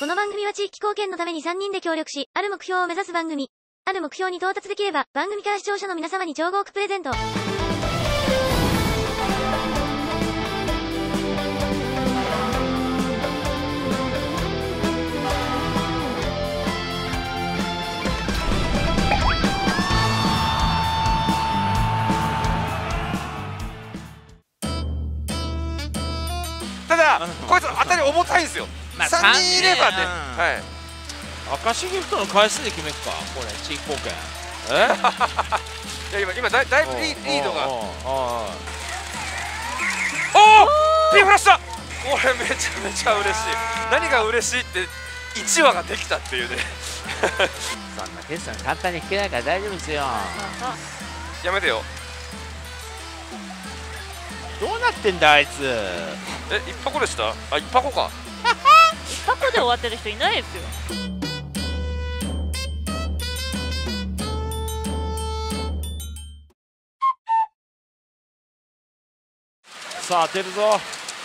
この番組は地域貢献のために3人で協力し、ある目標を目指す番組。ある目標に到達できれば、番組から視聴者の皆様に超合区プレゼント。ただこいつ当たり重たいんですよ、まあ3人いればね。三人ね。はい。赤シギフトの回数で決めっかこれ地域貢献え？いや今今だいだいぶリーリードが。おうおうおう。おおピンフラッシュだ！これめちゃめちゃ嬉しい。何が嬉しいって1話ができたっていうね。そんな決算簡単に引けないから大丈夫ですよ。やめてよ。どうなってんだあいつ。え一箱でした？あ一箱か過去で終わってる人いないですよさあ当てるぞ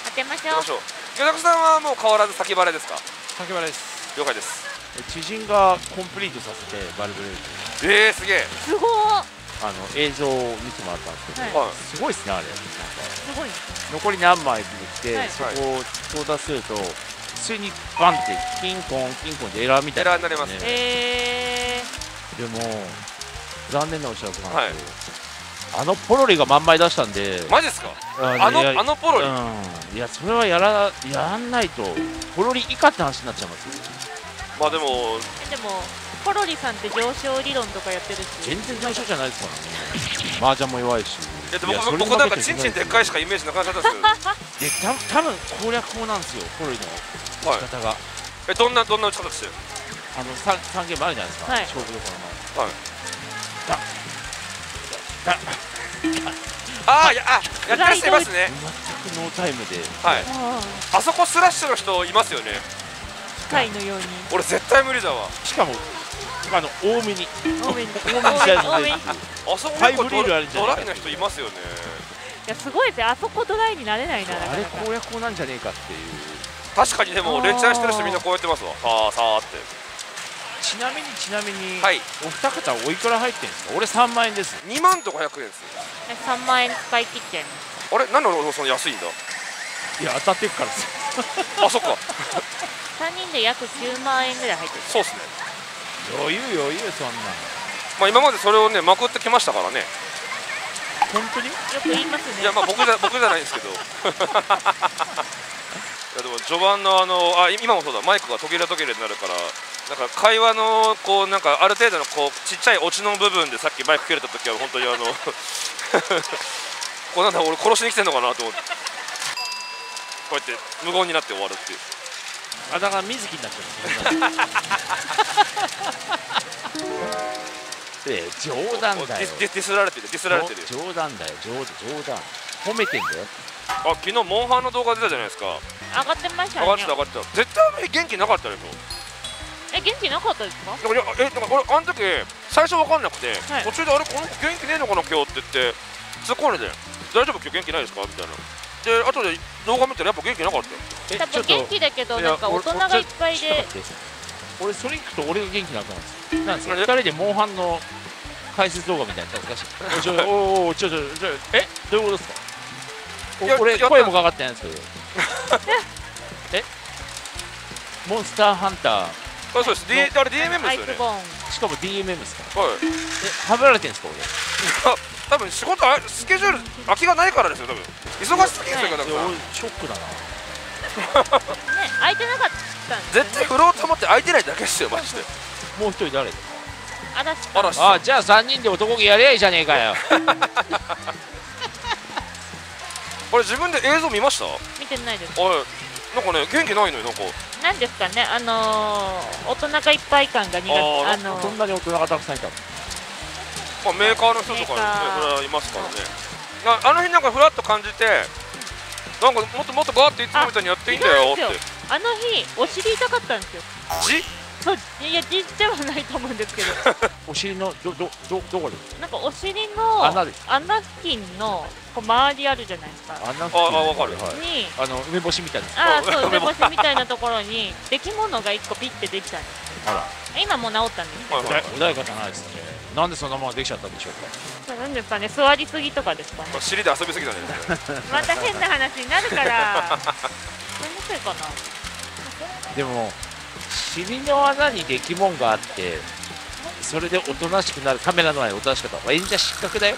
当てましょう魚拓さんはもう変わらず先払いですか竹原です了解です知人がコンプリートさせてバルブレーズえー、すげえすごーあの映像を見てもらったんですけど、はい。はい。すごいですねあれ。なんかすごい残り何枚出てきて、はい。そこを到達すると普通にバンってキンコンキンコンでエラーみたいな、エラーになりますね。えでも残念なお知らせなんですけど、はい。あのポロリが満枚出したんでマジですか？ああのあのポロリ、うん。いやそれはやらやんないとポロリ以下って話になっちゃいますよ。まあでもー、でもポロリさんって上昇理論とかやってるし。全然内緒じゃないですからね。麻雀も弱いし。いやでも僕僕なんかチンチンでっかいしかイメージなかったですけた 多分攻略法なんですよ。ポロリのはい。打ち方が、えどんなどんな打ち方してるあの 3, 三ゲームあるじゃないですか、はい。勝負どころのはい。だだ ああいやあやってる人いますね。全くノータイムで。はい。ああそこスラッシュの人いますよね。ー機械のように。俺絶対無理だわ。しかもあの多めに。多めに。多めに。あそこドブリールあるんじゃない？かドライな人いますよねやすごいですよあそこドライになれないななあれかなか。攻略法なんじゃねえかっていう。確かにでもあー。連チャンしてる人みんなこうやってますわ。さあさあって。ちなみにちなみに、はい。お二方おいくら入ってんですか？俺3万円です2万と500円です3万円使い切っちゃいまあれ？なんで俺その安いんだ？いや当たってるからですよ。あそっか。す3人で約9万円ぐらい入ってる。そうっすね余裕余裕そんな。まあ今までそれをねまくってきましたからね。本当に？よく言いますね。いやまあ僕じゃ 僕じゃないんですけど。いやでも序盤のあのあ今もそうだ。マイクが途切れ途切れになるからなんか会話のこうなんかある程度のこうちっちゃいオチの部分でさっきマイク切れた時は本当にあの こうなんだ俺殺しに来てんのかなと思って。こうやって無言になって終わるっていうあだから水木になっちゃうんで冗談だよ。ディスられてるディスられてる冗冗談だよ。冗冗談。褒めてんだよ。あ昨日モンハンの動画出たじゃないですか。上がってました上がってねた上がってた。絶対元気なかったでしょえ元気なかったですか？だからいやえだから俺あの時最初分かんなくて、はい。途中であれこの子元気ねえのかな今日って言って突っ込んで大丈夫？今日元気ないですか？みたいなで後で動画見たらやっぱ元気なかったよ。え多分元気だけどなんか大人がいっぱいで。俺それ行くと俺が元気なくなる。んですよなんで？すか何二人でモンハンの解説動画みたいなやつおかしい。おちょおおちょちょちょえ？どういうことですか？おいや俺声もかかってないんですけど。え？モンスターハンター。あそうです、D、あれ DMM ですよね。しかも DMM ですかはい。え？はぶられてるんですか俺？多分仕事あスケジュール空きがないからですよ多分。忙しすぎですよだから。ショックだなね空いてなかったんですよ。ね絶対振ろうと思って空いてないだけですよマジでもう一人誰嵐あらしあじゃあ3人で男気やりゃいいじゃねえかよこれ自分で映像見ました？見てないです。あれなんかね元気ないのよなんか。なんですかね？あのー、大人がいっぱい感が苦手。あーあのそんなに大人がたくさんいた。のまあ、メーカーの人とかねそれはいますからね。なあの日なんかふらっと感じてなんかもっともっとガーっていつもみたいにやっていいんだよって。あの日お尻痛かったんですよ。じそういや実ではないと思うんですけど。お尻のどどどどこで？すなんかお尻の穴で。す穴付近のこう周りあるじゃないですか。穴ああわかる。はい。にあの梅干しみたいな。ああそう梅干し。みたいなところに出来物が一個ピッてできたんですあら。今もう治ったんですけど。はいはい。穏やかじゃないですねなんでそんなものができちゃったんでしょうか？なんですかね座りすぎとかですかね。尻で遊びすぎたね。また変な話になるからそのせいかな。でも尻の穴に出来物があってそれでおとなしくなるカメラの前におとなしかった演者失格だよ。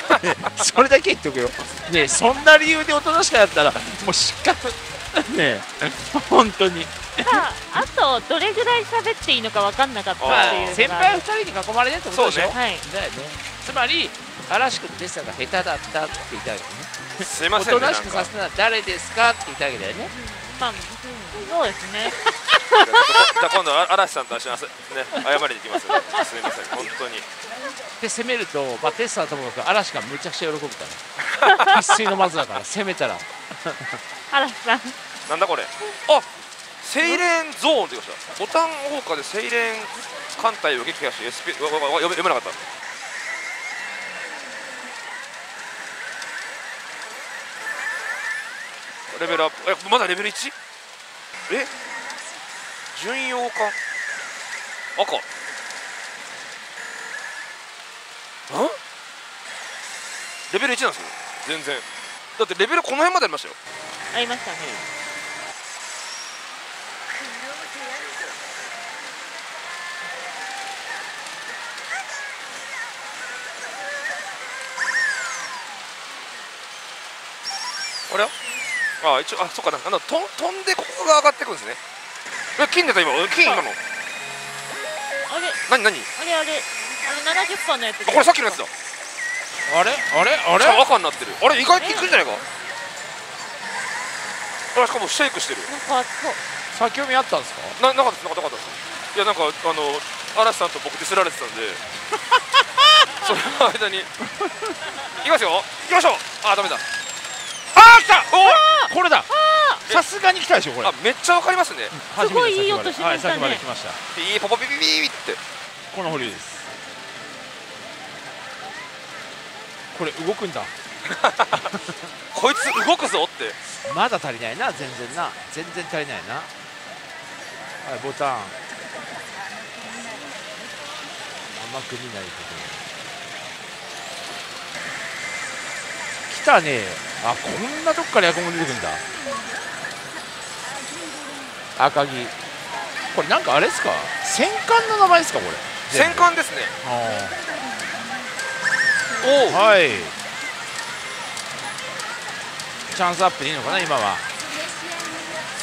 それだけ言っとくよ。ねえそんな理由でおとなしくなったらもう失格 ねえ。本当に。さああとどれぐらい喋っていいのか分かんなかったっていう先輩2人に囲まれてってことでしょ？そうね。はい。だよね。つまり嵐君デッサンが下手だったって言ったわけね。すいまおせんねなんかとなしくさせたのは誰ですかって言ったわけだよね。まあ、うんそうですね。じゃあ今度あ嵐さんとしますね謝りに行きますねすみません本当に。で攻めると、まあ、テッサーともかく嵐がむちゃくちゃ喜ぶから。必須のまずだから攻めたら嵐さんなんだこれ。あセイレンゾーンって言いましたボタン砲火でセイレン艦隊を撃破し SP わわわ読め読めなかった。レベルアップ。えまだレベル 1? え？巡洋艦？赤。んレベル1なんですよ。全然。だってレベルこの辺までありましたよ。ありましたね。あれ？あ一応あそっかな。あの飛ん飛んでここが上がってくんですね。え金出た今。え金今の？あれ何何？あれあれあの70本のやつあこれさっきのやつだ。あれ？あれ？あれ？赤になってる。あれ意外といくんじゃないか？あしかもシェイクしてるなんかそう。先読みあったんですか？ななかったですなかったです。いやなんかあの嵐さんと僕ディスられてたんで。その間に。いきますよ。行きましょう。あダメだ。あー来た！おこれだ。さすがに来たでしょこれ。あめっちゃわかりますね。初めてすごいいい音しましたね。はい、先まで来ました。ピーポポピピピーって。この保留です。これ動くんだ こいつ動くぞって。まだ足りないな全然な。全然足りないな。はいボタン。甘く見ないこと来たね。あこんなとこからヤコモ出てくるんだ。赤木これなんかあれですか？戦艦の名前ですかこれ。戦艦ですね。あおおーはいチャンスアップでいいのかな今は。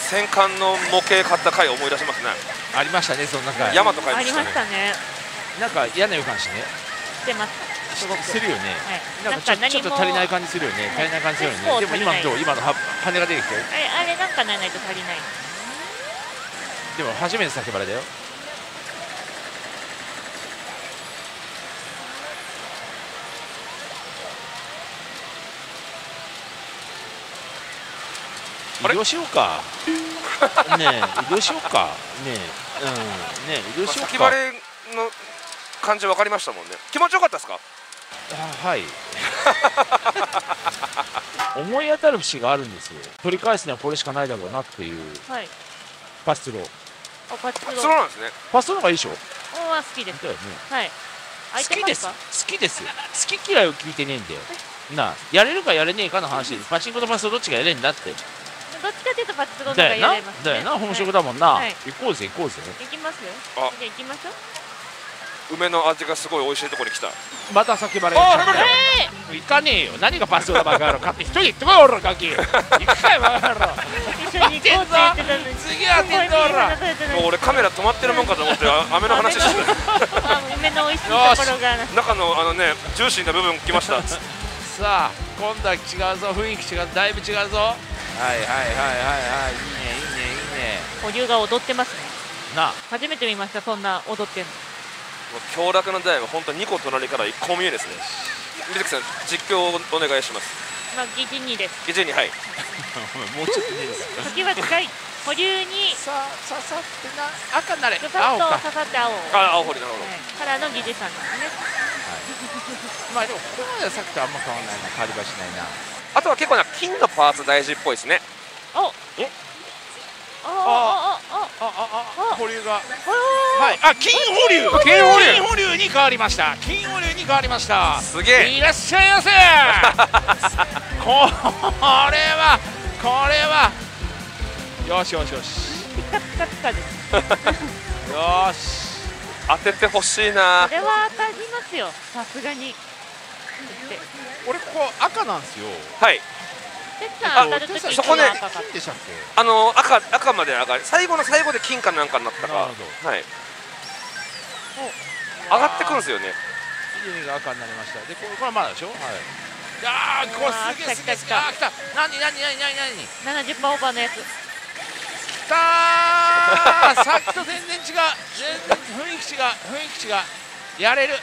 戦艦の模型買った回思い出しますね。ありましたねその中ヤマト買いありましたね。なんか嫌な予感しねしてます。すごくするよね。はい。なんかちょちょっと足りない感じするよね。足りない感じするよね。はい。でも今のどう今のは羽が出てきて。あれあれなんかならないと足りない。でも初めて叫ばれだよ移動しようか。ねえ。移動しようか。ねえ。うん。ねえ。移動まあしようか。先バレの感じ分かりましたもんね。気持ちよかったですか？あはい。思い当たる節があるんですよ。取り返すにはこれしかないだろうなっていう。はい。パスロー。あパチロそうなんですね。パスローがいいでしょ？おは好きです。だよね。はい。好きです。好きです。好き嫌いを聞いてねえんだよ。なあやれるかやれねえかの話でパチンコとパスローどっちがやれんだってどっちかというとパチロの方がだよな。やれますね。だよな。本職はだもんな、はい。行こうぜ行こうぜ。い行きますよ。あ。じゃあ行きましょう。梅の味がすごい美味しいところに来た。また叫ばれるあ叫ばれ行かねえよ。何がパスだバカ野郎勝手に一人で行ってこいおらガキ。行くかよバカ野郎一緒に行こうって言ってたのに次はてんぞおらもう俺カメラ止まってるもんかと思ってあ飴の話してた。あ梅の美味しいところが。中のあのねジューシーな部分来ました。さあ今度は違うぞ。雰囲気違うだいぶ違うぞはいはいはいはいはいいいねいいねいいね保留が踊ってますねなあ初めて見ましたそんな踊ってんのもう強楽の台は本当2個隣から1個見えですね水木さん実況をお願いしますまあ疑似2です基準にはいもうちょっと出るか次は近い保留にさあ刺さってな赤になれぐさっと刺さって青、あ青堀なるほどからの疑似さんですねまあでもここまでさっきとあんま変わらないな変わりはしないなあとは結構な金のパーツ大事っぽいですね。お。え？あああああああ保留が。あはい。あ金保留。金保留。金保留。に変わりました。金保留に変わりました。すげえ。いらっしゃいませ。これはこれは。よしよしよし。よし。当ててほしいな。これは当たりますよ。さすがに。で俺ここ赤なんですよ。はい。そこね。あの赤赤まで上がり最後の最後で金かなんかになったか。はい。上がってくるんですよね。緑が赤になりました。でこれこれはまだでしょ？はい。いやーこれすげえすげえすげえ。あー来た。何何何何何？た70%オーバーのやつ。きたー。さっきと全然違う。全然雰囲気違う。雰囲気違う。やれる。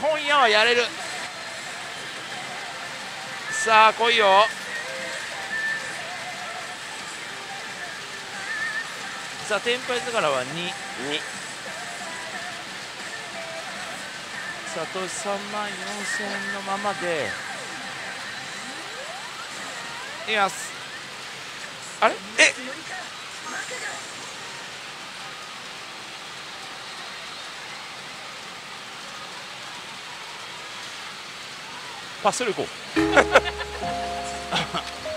今夜はやれるさあ来いよ。さあテンパイズからは2にさあと3万4000円のままで。いやす。あれ？え？パステル行こう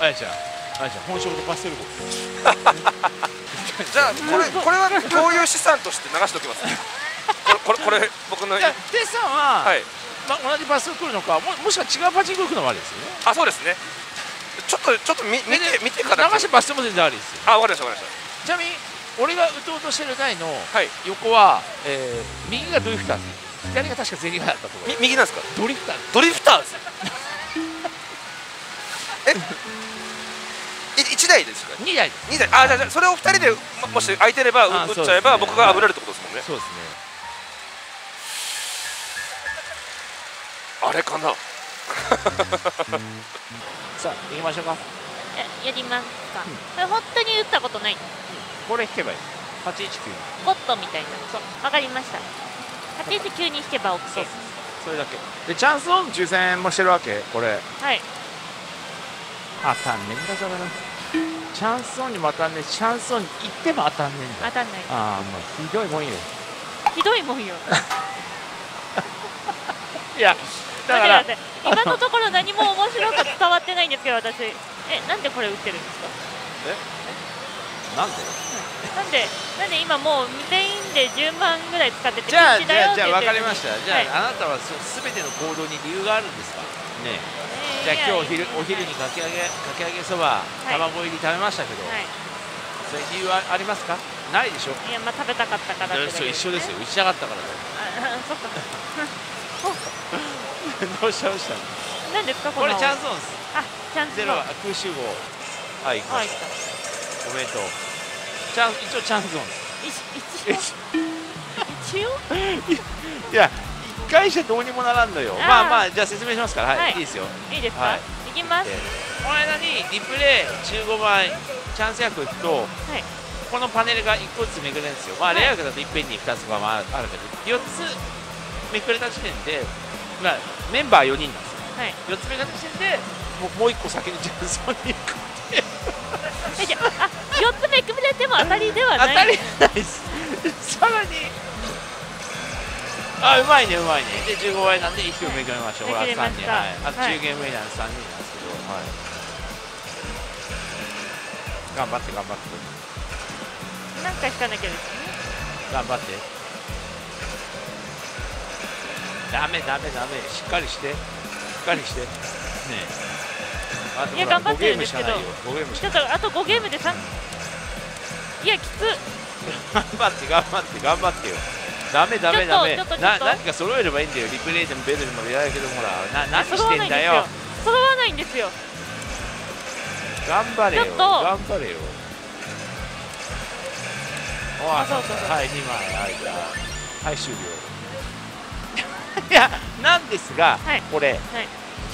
あやちゃんあやちゃん本職でパステル行こうじゃあこれこれは共有資産として流しておきます。これこれこれ僕のじゃあテスさんは、はい。ま、同じパス来るのかももしくは違うパチンコ行くのもありですよね。あそうですね。ちょっとちょっと見見て見てから。流しパスも全然ありですよ。あわかりましたわかりましちなみに俺が打とうとしてる台のたはい。横は、えー右がドリフターズ左が確かゼニガだったと思う。み右なんですか？ドリフターズドリフター？ズえ？い一台ですか？2台です。二台。あじゃあじゃあそれを二人でももし空いてれば打っちゃえば僕があぶれるってことですもんね。そうですね。あれかな？さあ行きましょうか。ややりますか、これ本当に打ったことない。これ引けばいい。819ゴッドみたいな。わかりました819に引けば OK そう。それだけ。でチャンスオン抽選もしてるわけこれ。はい。当たんねんだからなチャンスオンにも当たんねえ。チャンスオンに行っても当たんねえんだ。当たんない。ああもうひどいもんよ。ひどいもんよ。いやだから今のところ何も面白く伝わってないんですけど私。えなんでこれ打ってるんですか？なんで？なんでなんで今もう全員で10万ぐらい使っててじゃあじゃあじゃあ分かりました。じゃあ、はい。あなたはすべての行動に理由があるんですか？ね。え。じゃあえー今日お昼お昼にかき揚げかき揚げそばい。卵入り食べましたけど、はい。それ理由はありますか？ないでしょ？いやまあ食べたかったからってだそれけ一緒ですよ。打ちたかったからだよ。あそっか。どうしたどうした？何ですかこれチャンスオンですあチャンスのゼロは空集合はい行きまはい。したおめでとう。チャン一応チャンスオンです一応 いや一回じゃどうにもならんのよ。まあまあじゃあ説明しますから。はい、はい。い、いですよ。いいですか、はい。い、きます。でこの間にリプレイ15枚チャンス役とはい。このパネルが1個ずつめくれるんですよ。まあはい。レア役だといっぺんに2つがまああるけど4つめくれた時点で、まあ、メンバー4人なんですよ。はい。4つ目が時点でもうもう1個先にチャンスに行くって。いうえじゃああ四つめくれても当たりではない。当たりないです。さらにあうまいねうまいね。で15倍なんで1票めくれましょう。ほら3めくれました。人はい。あとはい10ゲーム目なんで3人なんですけどはい。頑張って頑張って。なんか引かなきゃですね。頑張って。ダメダメダメ。しっかりして。しっかりして。ねえ。いや頑張ってるんですけど。5ゲームしちょっとあと5ゲームで3いやきつ。5ゲームしかない 頑張って頑張って頑張ってよダメダメダメ。な何か揃えればいいんだよ。リプレイでもベルでもやるけどほらな何揃してんだよ。揃わないんですよ。頑張れよ。頑張れよ。おあそうそうそう。はい2枚はいじゃあはい終了。いやなんですが、はい。これはい。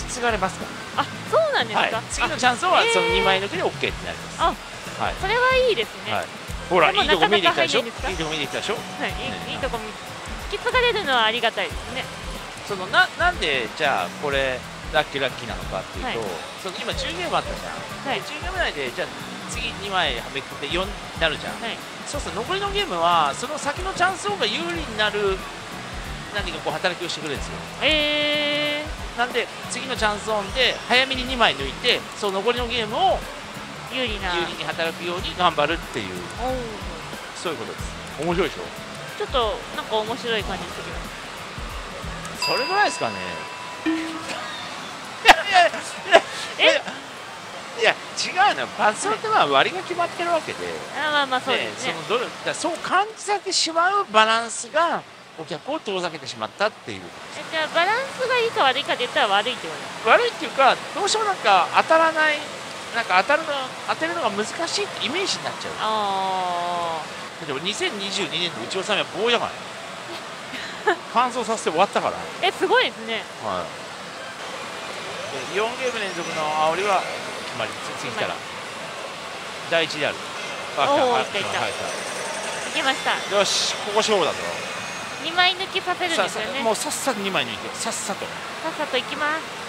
引き継がれますか？あそうなんですら、か、はい、次のチャンスはえー。その2枚抜きで OK ってなります。あはい。それはいいですね、はいほらいいとこ見えてきたでしょ？いいいとこ見えてきたでしょ？はいいいとこ見引き継がれるのはありがたいですね。そのななんでじゃあこれラッキーラッキーなのかっていうと、はい。その今10ゲームあったじゃん、はい。で10ゲーム内でじゃあ次2枚はめくって4になるじゃん、はい。そうすると残りのゲームはその先のチャンス方が有利になる何かこう働きをしてくれるんですよ。えなんで次のチャンスオンで早めに2枚抜いてその残りのゲームをー、有利な。有利に働くように頑張るっていう。そういうことです。面白いでしょ？ちょっとなんか面白い感じするそれぐらいですかね。いやいやいや違うのよ。パスワってまあ割が決まってるわけで。あまあまあそうですね。そのどれだそう感じさせてしまうバランスがお客を遠ざけてしまったっていう。えじゃあバランスがいいか悪いかで言ったら悪いってこと？悪いっていうかどうしてもなんか当たらないなんか当たるの当てるのが難しいってイメージになっちゃう。あでも2022年の内尾さんは棒じゃない完走させて終わったから。ーえすごいですね。はい、で4ゲーム連続の煽りは決まり。次来たら。第一である。あおー来た。来た行きました。はいよしここ勝負だぞ。2枚抜きさせるんさですよね。さもうさっさと2枚抜いて。さっさと。さっさと行きます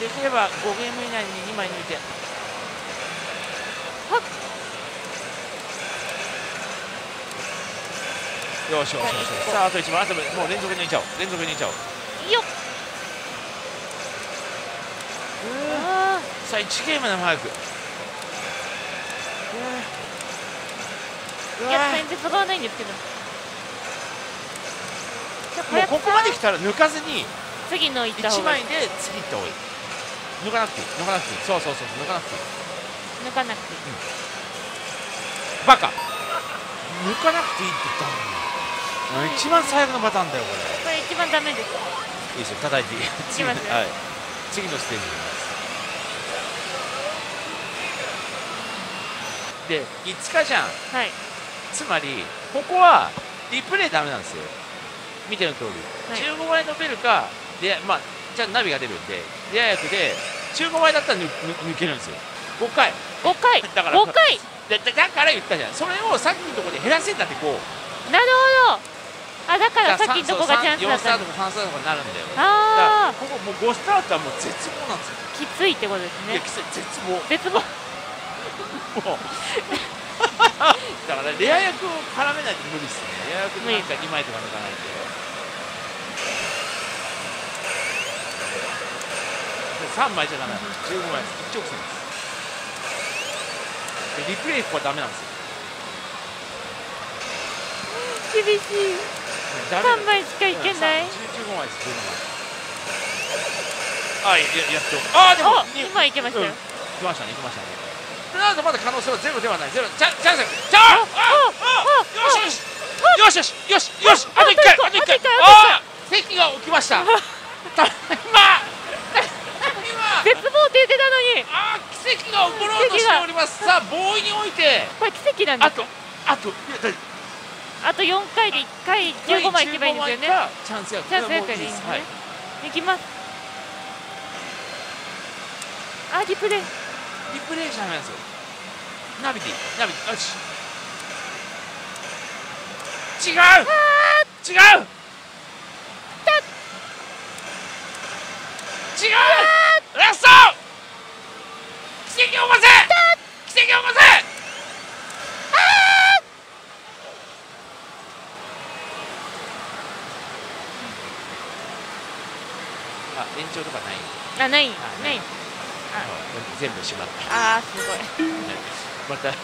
できれば5ゲーム以内に2枚抜い。てよしよしよし。さああと1枚あともう連続で抜いちゃおう。連続で抜いちゃおう。よさあ1ゲームでも早くいや全然都合ないんですけど。もうここまで来たら抜かずに次の行った方1がいい。枚で次行った方がいい抜かなくていい。抜かなくていい。そうそうそう抜かなくていい。抜かなくていい。バカ。抜かなくていいって言ったのに。一番最悪のパターンだよここれ一番ダメです。れいいですよ。叩いて。いいきます。よはい。次のステージで5日じゃん。はい。つまりここはリプレイダメなんですよ。見ての通り、はい。15倍のベルかでまあじゃあナビが出るんで出会い役で15倍だったら抜けるんですよ。5回。5回。だから5回。でだだから言ったじゃん。それをさっきのところで減らせんだってこう。なるほど。あだからさっきのとこがチャンスだ4ったんだ。スタートか3スタートかになるんだよ。だあからここもう5スタートはもう絶望なんですよ、あきついってことですね。いやきつい。絶望。絶望。もう。だからレア役を絡めないと無理っすね。レア役なんか2枚とか抜かないと3枚じゃダメなんです。15枚です。一直線です。でリプレイここはダメなんですよ。厳しい。ダメ3枚しかいけない。15枚です。15枚。あいややっと。あーでもお今いけましたよ。うん。来ましたね来ましたね。となるとまだ可能性はゼロではない。ゼロ。チャンス。チャンス。よしよし。よしよしよしよし。あと1回あと1回。あと一回ああ席が起きましたた今今絶望って言ってたのに。あー奇跡が起ころうとしております。さあボーイにおいて。これ奇跡なんであとすかあといやだあと4回で1回15枚いけばいいんですよね。15枚かチャンス役チャンスやったらいいです。ね、はい。い、きます。あリプレイ。リプレイじゃなんですよ。ナビでいいナビでよし。違う！違う！違う！ラスト奇跡を起こせ！奇跡を起こせ！あ延長とかない？あない。あない。全部閉まった。あーすごい。また。ま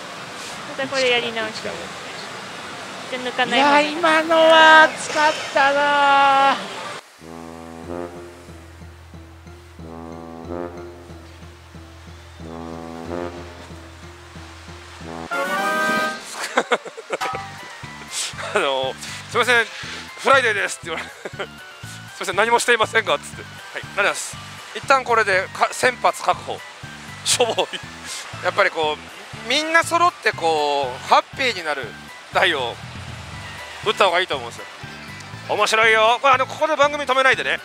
たこれやり直し。じゃ抜かいないいいや今のは熱かったなライデーですって言われて。すみません何もしていませんがっつって。はいありがとうございます。一旦これで先発確保。しょぼい。やっぱりこうみんな揃ってこうハッピーになる台を打った方がいいと思うんですよ。面白いよ。これあのここで番組止めないでね。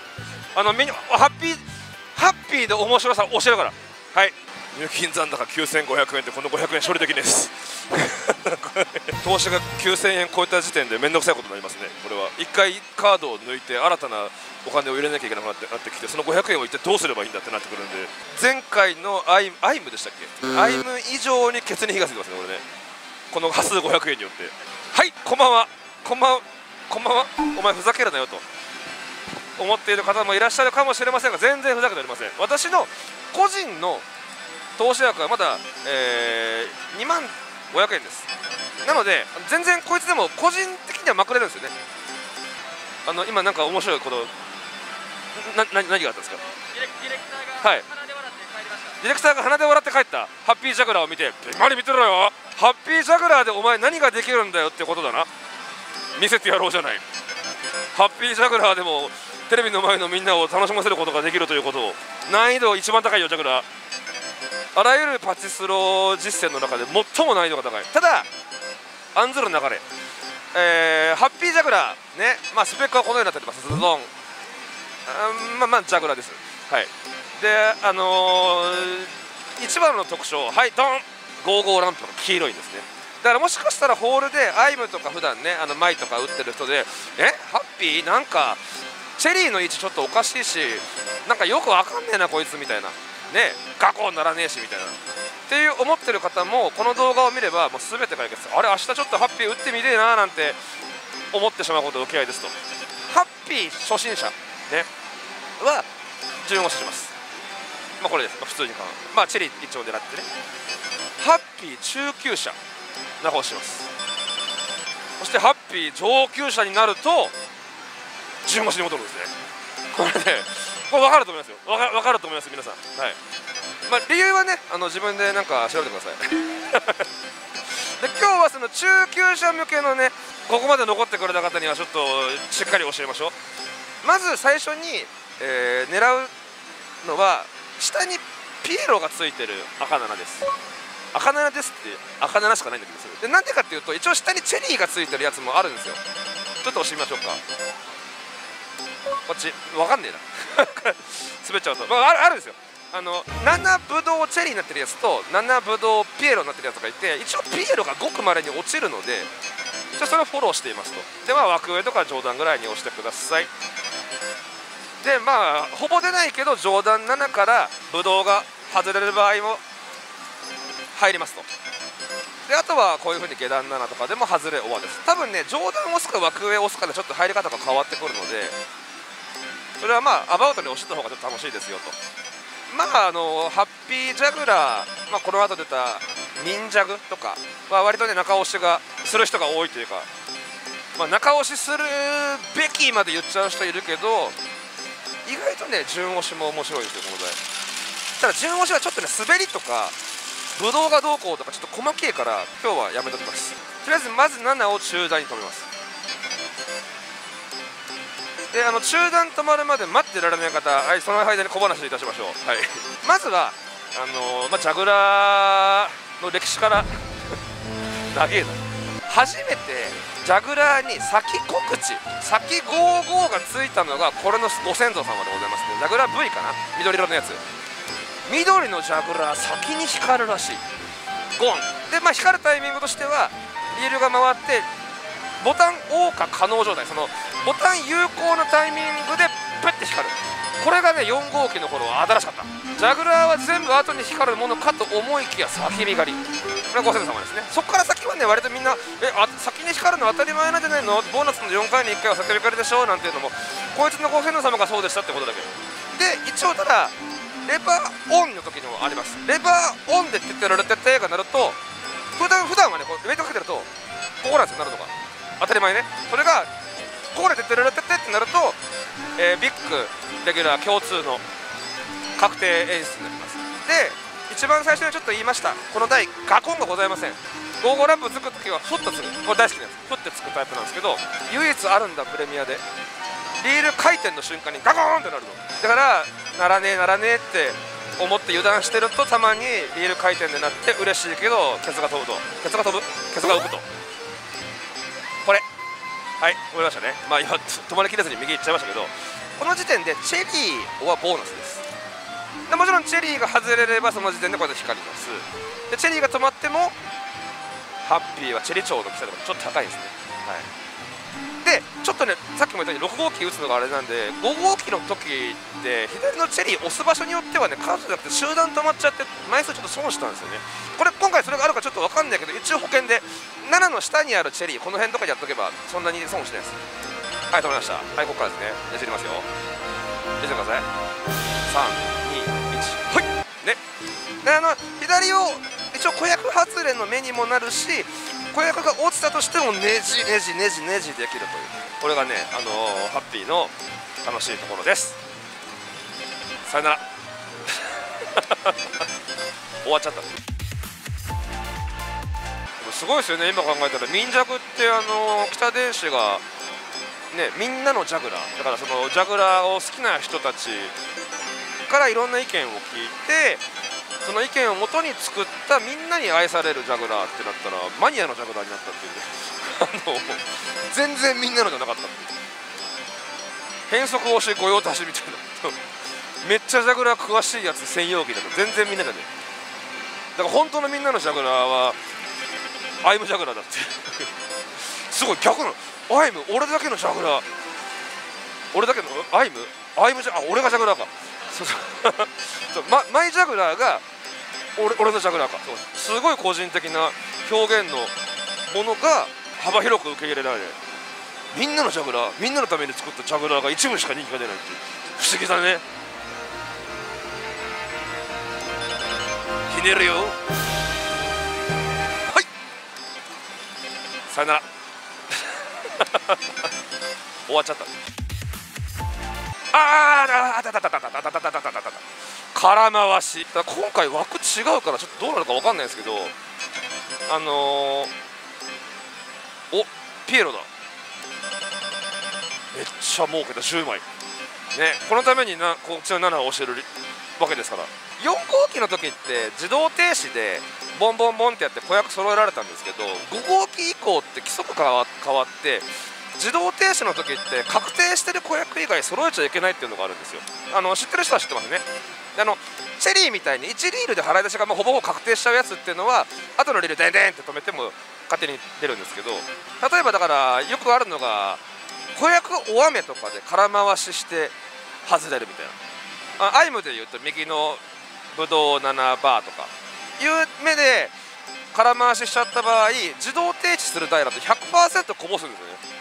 あのみんなハッピーハッピーで面白さ教えるから。はい。入金残高9500円ってこの500円処理できないです。投資が9000円超えた時点で面倒くさいことになりますね。これは。1回カードを抜いて新たなお金を入れなきゃいけなくなってなってきてその500円を一体どうすればいいんだってなってくるんで。前回のアイアイムでしたっけ？アイム以上にケツに火がついてますねこれね。この端数500円によって。はいこんばんは。こんばんはこんばんは。お前ふざけるなよと。思っている方もいらっしゃるかもしれませんが全然ふざけておりません。私の個人の投資額はまだ、えー、2万500円です。なので全然こいつでも個人的にはまくれるんですよね。あの今なんか面白いことなな何があったんですか？はいディレクターが鼻で笑って帰った。ハッピージャグラーを見て「マリ見てろよ。ハッピージャグラーでお前何ができるんだよ」ってことだな。見せてやろうじゃない。ハッピージャグラーでもテレビの前のみんなを楽しませることができるということを。難易度一番高いよジャグラーあらゆるパチスロ実践の中で最も難易度が高い。ただ案ずる流れ、えー、ハッピージャグラー。ね、まあ、スペックはこのようになっております。ズドン。まあまあジャグラーです。はい。であのー、一番の特徴。はいドン。55ランプの黄色いんですね。だからもしかしたらホールでアイムとか普段ねあのマイとか打ってる人でえ？ハッピー？なんかチェリーの位置ちょっとおかしいしなんかよくわかんねえなこいつみたいな。ねガコならねえしみたいな。っていう思ってる方もこの動画を見ればもう全て解決あれ明日ちょっとハッピー打ってみてえななんて思ってしまうこと受け合いですと。ハッピー初心者ねは順押しします。まあこれです、まあ、普通に買うまあチェリー一丁狙ってね。ハッピー中級者中押しします。そしてハッピー上級者になると順押しに戻るんですね。これねこれ分かると思いますよ。分か分かると思います皆さん。はい。まあ理由はねあの自分でなんか調べてください。で今日はその中級者向けのねここまで残ってくれた方にはちょっとしっかり教えましょう。まず最初に、えー、狙うのは下にピエロがついてる赤7です。赤7ですって赤7しかないんだけどでなんでかっていうと一応下にチェリーがついてるやつもあるんですよ。ちょっと押してみましょうか。こっちわかんねえな。滑っちゃうと、まあ、あるあるんですよ。あの7ブドウチェリーになってるやつと7ブドウピエロになってるやつがいて一応ピエロがごくまれに落ちるのでじゃそれをフォローしていますと。では枠上とか上段ぐらいに押してください。でまあほぼ出ないけど上段7からブドウが外れる場合も入りますと。であとはこういうふうに下段7とかでも外れ終わです。多分ね上段押すか枠上押すかでちょっと入り方が変わってくるのでそれはまあアバウトに押した方がちょっと楽しいですよと。まああのハッピージャグラー、まあ、この後出たミンジャグとかは割とね中押しがする人が多いというか、まあ、中押しするべきまで言っちゃう人いるけど意外とね順押しも面白いですよこの台ただ順押しはちょっとね滑りとかブドウがどうこうとかちょっと細けえから今日はやめときます。とりあえずまず7を中段に止めます。であの中段止まるまで待ってられない方、はい、その間に小話いたしましょう、はい、まずはあの、まあ、ジャグラーの歴史から 長えな。初めてジャグラーに先告知先55がついたのがこれのご先祖様でございますね。ジャグラー V かな？緑色のやつ。緑のジャグラー先に光るらしい。ゴン。でまあ光るタイミングとしてはリールが回ってボタン謳歌可能状態。そのボタン有効なタイミングでプッて光る。これがね4号機の頃は新しかった。ジャグラーは全部後に光るものかと思いきや先光りこれはご先祖様ですね。そこから先はね割とみんなえあ先に光るの当たり前なんじゃないの？ボーナスの4回に1回は先光りでしょ？なんていうのもこいつのご先祖様がそうでしたってことだけど。で一応ただレバーオンの時にもあります。レバーオンでってってられててがなると普段普段はねこうウェイトかけてるとここなんですよなるのが。当たり前ね。それがここでてっててってなると、えー、ビッグレギュラー共通の確定演出になります。で一番最初にちょっと言いましたこの台ガコンがございません。55ランプつく時はフッとつくこれ大好きなやつ。フッてつくタイプなんですけど唯一あるんだプレミアで。リール回転の瞬間にガコーンってなるの。だからならねえならねえって思って油断してるとたまにリール回転でなって嬉しいけどケツが飛ぶと。ケツが飛ぶ？ケツが浮くと。これ。はい思いましたね。まあ今止まりきれずに右行っちゃいましたけどこの時点でチェリーはボーナスです。でもちろんチェリーが外れればその時点でこうやって光ります。でチェリーが止まってもハッピーはチェリー町の北とかちょっと高いですね。はい。でちょっとねさっきも言ったように6号機打つのがあれなんで5号機の時って左のチェリー押す場所によってはね数じゃなくて集団止まっちゃって枚数ちょっと損したんですよね。これ今回それがあるかちょっと分かんないけど一応保険で7の下にあるチェリーこの辺とかでやっとけばそんなに損しないです。はい止めました。はいここからですね。ねじりますよ。見てください。321はい。ね。であの左を一応子役外れの目にもなるし子役が落ちたとしてもねじねじねじねじできるという。これがねあのーハッピーの楽しいところです。さよなら。終わっちゃった。すごいですよね今考えたら。民弱ってあのー北電子がねみんなのジャグラー。だからそのジャグラーを好きな人たちからいろんな意見を聞いてその意見をもとに作ったみんなに愛されるジャグラーってなったらマニアのジャグラーになったっていうね。あの全然みんなのじゃなかった。っ変則押し御用達みたいな。めっちゃジャグラー詳しいやつ専用機だと全然みんなじゃねえ。だから本当のみんなのジャグラーはアイムジャグラーだって すごい逆のアイム俺だけのジャグラー。俺だけのアイム？アイムジャあ俺がジャグラーか。そうそう。そうママイジャグラーが俺俺のジャグラーか。すごい個人的な表現のものが幅広く受け入れられる。みんなのジャグラーみんなのために作ったジャグラーが一部しか人気が出ないっていう。不思議だね。ひねるよ。はい。さよなら。終わっちゃったあーああたたたたたたたたたたたたた空回しだ今回枠違うからちょっとどうなるかわかんないですけどあのー、おピエロだめっちゃ儲けた10枚ねこのためになこっちの7を教えるわけですから4号機の時って自動停止でボンボンボンってやって子役揃えられたんですけど5号機以降って規則が変わ変わって自動停止の時って確定してる子役以外揃えちゃいけないっていうのがあるんですよ。あの知ってる人は知ってますね。であのチェリーみたいに1リールで払い出しがもうほぼほぼ確定しちゃうやつっていうのは後のリールでんでんって止めても勝手に出るんですけど例えばだからよくあるのが子役大雨とかで空回しして外れるみたいな。あアイムでいうと右のブドウ7バーとかいう目で空回ししちゃった場合自動停止する台だと100%こぼすんですよね。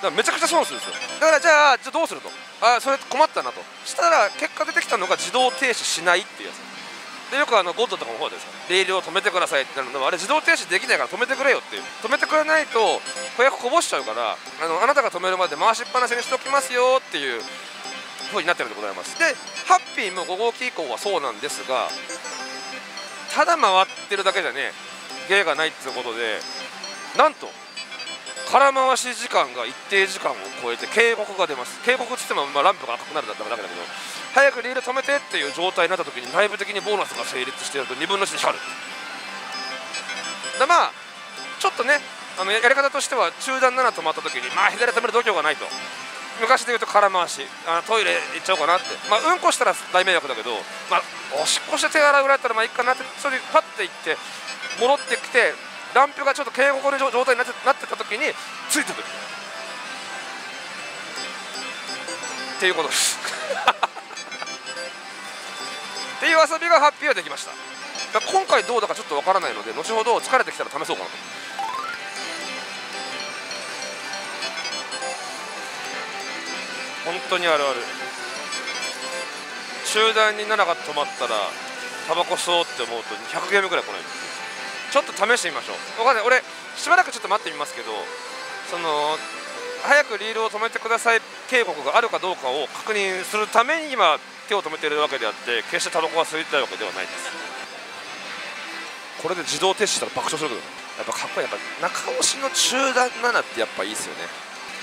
だからめちゃくちゃ損するんですよ。だからじゃあじゃあどうすると？あそれ困ったなと。したら結果出てきたのが自動停止しないっていうやつ。でよくあのゴッドとかもそうですレールを止めてくださいってなるのはあれ自動停止できないから止めてくれよっていう。止めてくれないと子役こぼしちゃうからあのあなたが止めるまで回しっぱなしにしておきますよっていう風になってるんでございます。でハッピーも5号機以降はそうなんですがただ回ってるだけじゃね芸がないっていうことでなんと空回し時間が一定時間を超えて警告が出ます。警告っつっても、まあ、ランプが赤くなるだけだけだけど早くリール止めてっていう状態になった時に内部的にボーナスが成立してやると2分の1で光る。だまあちょっとねあのやり方としては中段7止まった時にまあ左止める度胸がないと。昔で言うと空回しあトイレ行っちゃおうかなって。まあうんこしたら大迷惑だけどまあおしっこして手洗うぐらいだったらまあいいかなってそれでパッて行って戻ってきてランプがちょっと警告の状態になってなってた時についてくるっていうことです。っていう遊びが発表はできました。今回どうだかちょっとわからないので後ほど疲れてきたら試そうかなと。本当にあるある。集団に7が止まったらタバコ吸おうって思うと100ゲームぐらい来ない。ですちょっと試してみましょう。わかんない。俺しばらくちょっと待ってみますけどその早くリールを止めてください。警告があるかどうかを確認するために今手を止めているわけであって決してタバコが吸いたいわけではないです。これで自動停止したら爆笑するけどやっぱかっこいい。やっぱ中押しの中段7ってやっぱいいですよね。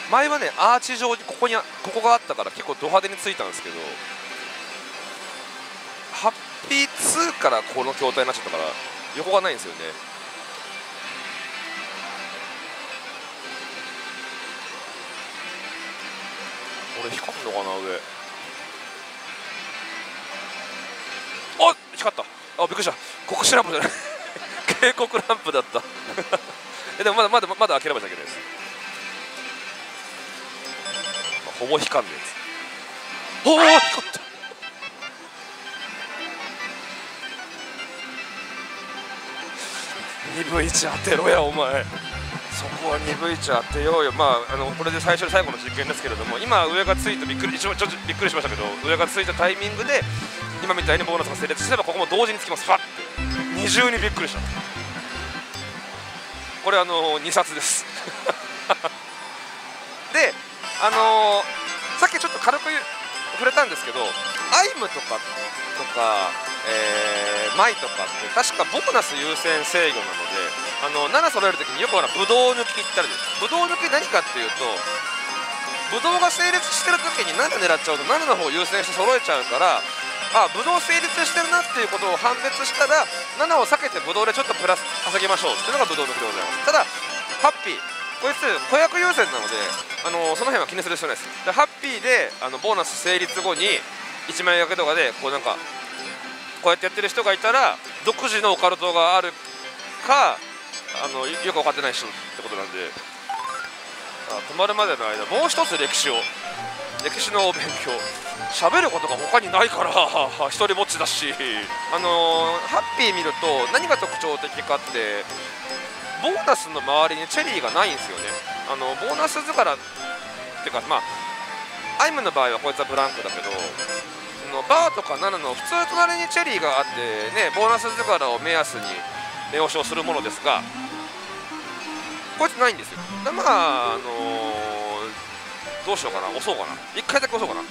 前はねアーチ状にここにここがあったから結構ド派手についたんですけどハッピー2からこの筐体になっちゃったから横がないんですよね。俺光るのかな上。あ光った。あびっくりした。告知ランプじゃない。警告ランプだった。えでもまだまだまだ開ければいいだけです。ほぼ光んねえやつおお光った。鈍い位置当てろやお前。そこは鈍い位置当てようよ。まああのこれで最初で最後の実験ですけれども今上がついてびっくり一応ちょっとびっくりしましたけど上がついたタイミングで今みたいにボーナスが成立すればここも同時につきます。ファッて二重にびっくりした。これあの2冊です。であのさっきちょっと軽く触れたんですけどアイムとかとか、えー、マイとかって確かボーナス優先制御なのであの7揃えるときによくほらブドウ抜きって言ったらですブドウ抜き何かっていうとブドウが成立してるときに7狙っちゃうと7の方を優先して揃えちゃうからあブドウ成立してるなっていうことを判別したら7を避けてブドウでちょっとプラス稼ぎましょうっていうのがブドウ抜きでございます。ただハッピー。こいつ子役優先なのであのその辺は気にする必要ないです。でハッピーであのボーナス成立後に1枚掛けとかでこうなんかこうやってやってる人がいたら独自のオカルトがあるかあのよく分かってない人ってことなんで。あ止まるまでの間もう一つ歴史を歴史のお勉強。喋ることが他にないから 一人ぼっちだし。あのハッピー見ると何が特徴的かってボーナスの周りにチェリーがないんですよね。あのボーナス図柄っていうかまあアイムの場合はこいつはブランクだけどのバーとか7の普通隣にチェリーがあってねボーナス図柄を目安に描写するものですがこいつないんですよ。だまああのーどうしようかな。押そうかな。一回だけ押そうかな。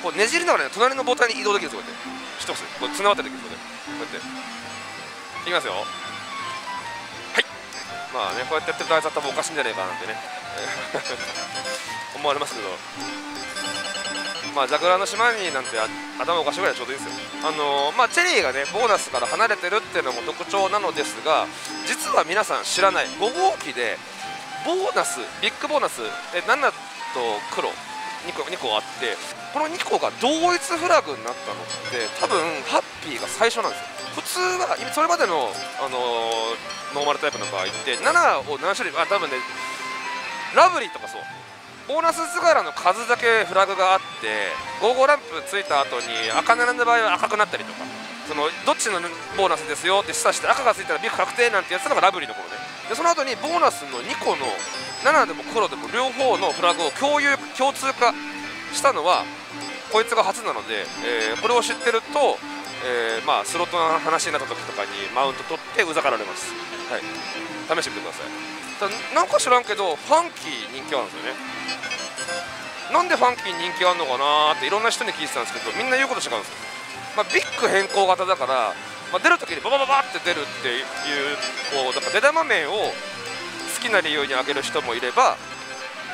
こうねじりながらね隣のボタンに移動できるんですこうやって。知ってますこれ綱渡りできるんですこうやって。いきますよ。まあねこうやってやってるとあいつ頭おかしいんじゃねえかなんてね。思われますけど。まあジャグラの島になんて頭おかしいぐらいちょうどいいですよ。あのーまあチェリーがねボーナスから離れてるっていうのも特徴なのですが実は皆さん知らない5号機でボーナスビッグボーナスえ7と黒2個 ,2 個あってこの2個が同一フラグになったのって多分ハッピーが最初なんですよ。普通はそれまでの、あのーノーマルタイプの場合って7を何種類あ多分ねラブリーとかそう。ボーナス図柄の数だけフラグがあって55ランプついた後に赤並んだ場合は赤くなったりとか。そのどっちのボーナスですよって示唆して赤がついたらビッグ確定なんてやつのがラブリーの頃ね。でその後にボーナスの2個の7でも黒でも両方のフラグを共有共通化したのはこいつが初なので、えーこれを知ってると、えーまあ、スロットの話になった時とかにマウント取ってうざがられます、はい、試してみてください。ただなんか知らんけどファンキー人気あるんですよね。なんでファンキー人気あるのかなーっていろんな人に聞いてたんですけどみんな言うこと違うんですよ、まあ、ビッグ変更型だから、まあ、出るときにババババって出るっていうこうだから出玉面を好きな理由に挙げる人もいれば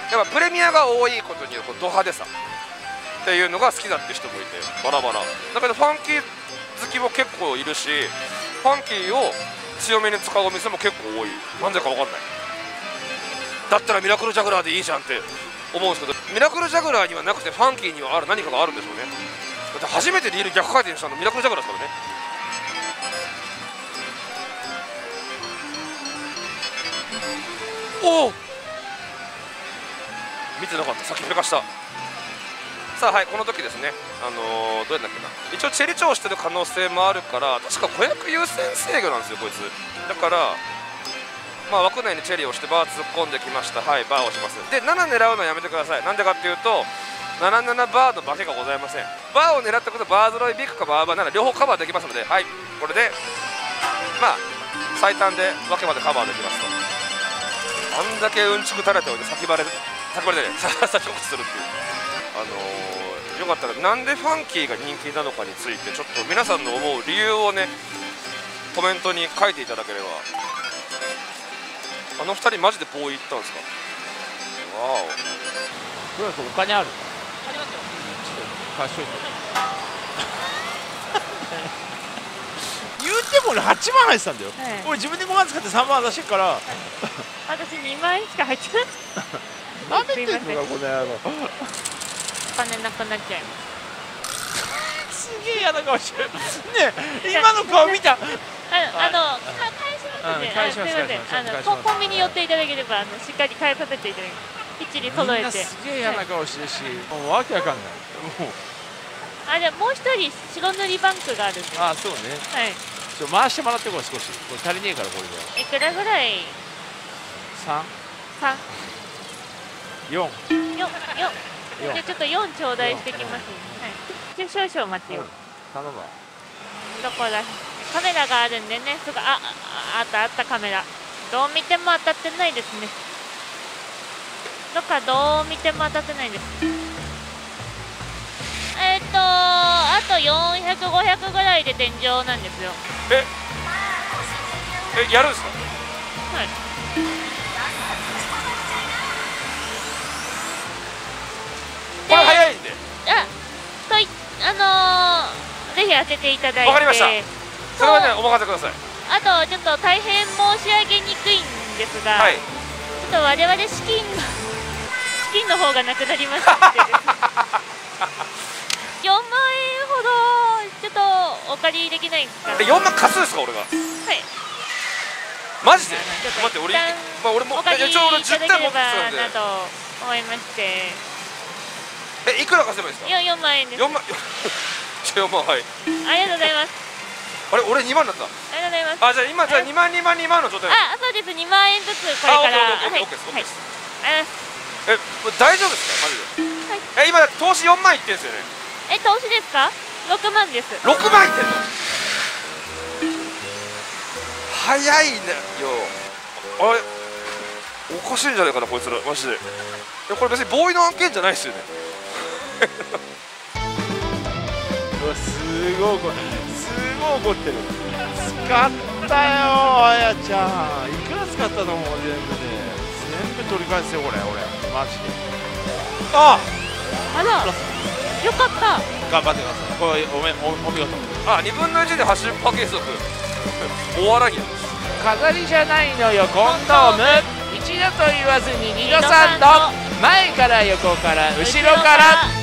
やっぱプレミアが多いことによるド派手さ。っていうのが好きだって人もいてバラバラ。だけどファンキー好きも結構いるしファンキーを強めに使うお店も結構多い。なんでか分かんない。だったらミラクルジャグラーでいいじゃんって思うんですけどミラクルジャグラーにはなくてファンキーにはある何かがあるんでしょうね。だって初めてリール逆回転したのミラクルジャグラーですからね。おお見てなかった。先ペカした。さあはいこの時ですね。あのーどうやったっけな。一応チェリチョウしてる可能性もあるから確か子役優先制御なんですよこいつ。だからまあ枠内にチェリーをしてバー突っ込んできました。はいバーをします。で7狙うのはやめてください。なんでかっていうと77バーの化けがございません。バーを狙ったことバー揃いビッグかバーバーなら両方カバーできますのではいこれでまあ最短で訳までカバーできますと。あんだけうんちく垂れておいて先バレ先バレでね先告知するっていう。あのーよかったらなんでファンキーが人気なのかについてちょっと皆さんの思う理由をねコメントに書いていただければ。あの二人マジでボーイ行ったんですか？わとりあえずお金ある。ありますよ。貸しといて。でも俺8万入ってたんだよ、はい。俺自分で5万使って3万出してっから。私2万円しか入ってないな めてんのかこの野郎。お金なくなっちゃいます。すげえ嫌な顔してる。ねえ今の顔見た。ああのか返しますねうん返します。あすいません。あのココンビニ寄っていただければあのしっかり返させていただきます。きっちり揃みんなえてすげえ嫌な顔してるしもうわけわかんない。もう。あじゃあもう一人白塗りバンクがあるんで。はあそうね。い。ちょ回してもらってこい少し。これ足りねえからこれで。いくらぐらい？3 3 4 4 4四じゃあちょっと4頂戴してきます、はい、じゃあ少々お待ちを、頼むわ。どこだ？カメラがあるんでね。すぐあああったあったカメラ。どう見ても当たってないですね。どっかどう見ても当たってないです。えっ、とあと400500ぐらいで天井なんですよ。ええやるんですか？はいこれ早いんであといあのー、ぜひ当てていただいて。わかりました。それはねお任せください。あとちょっと大変申し上げにくいんですが、はい。ちょっと我々資金が 資金の方がなくなりましてですね。4万円ほどちょっとお借りできないかなえ4万貸すんですか俺が？はい。マジで？ちょっと待って俺まあ俺もお借りいいやちょ俺10ただければ点持ってたんでなと思いましてえいくら貸せばいいですか？いや4万円です。4万 4万はい。ありがとうございます。あれ俺2万だった。ありがとうございます。あじゃあ今じゃあ2万2万2万の状態。あそうです。2万円ずつこれから。あオッケーオッケーはい。オッケーですえ大丈夫ですか？マジで。え今投資4万いってんすよね。え投資ですか？6万です。6万いってんの？早いねよ。あれおかしいんじゃないかなこいつら。マジで。これ別にボーイの案件じゃないですよねうわすごい怒るすごい怒ってる。使ったよあやちゃん。いくら使ったと思う全部で。全部取り返すよこれ俺。マジで。ああらよかった。頑張ってください。これおめおお見事。あ2分の1で80パー計測大笑いや飾りじゃないのよコンドーム。一度と言わずに二度三度。前から横から。後ろから